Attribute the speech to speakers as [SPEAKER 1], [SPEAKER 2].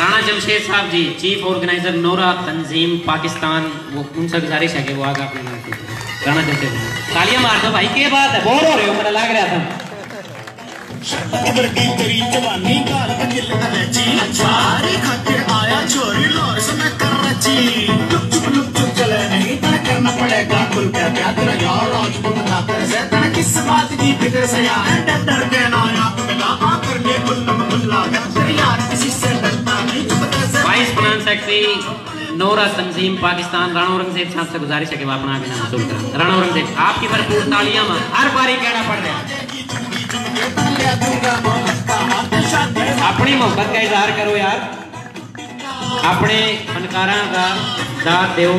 [SPEAKER 1] Aurangzeb sahab ji chief organiser नोरा तंजीम, पाकिस्तान, वो उनसे गुजारिश है कि वो आगे अपने नाम देते हैं तालियाँ मार दो भाई, क्या बात है? बोर हो रहे हो, मेरा लग रहा था। से के को की के प्लान सेक्रेटरी तंजीम पाकिस्तान राणा औरंगज़ेब साहब से गुजारिश है कि वो अपना अभिनंदन शुरू करें। राणा औरंगज़ेब आपकी भरपूर तालियाँ हर बारी कहना पड़ रहा अपनी मोहब्बत का इजहार करो यार। अपने फनकारा का दाद दो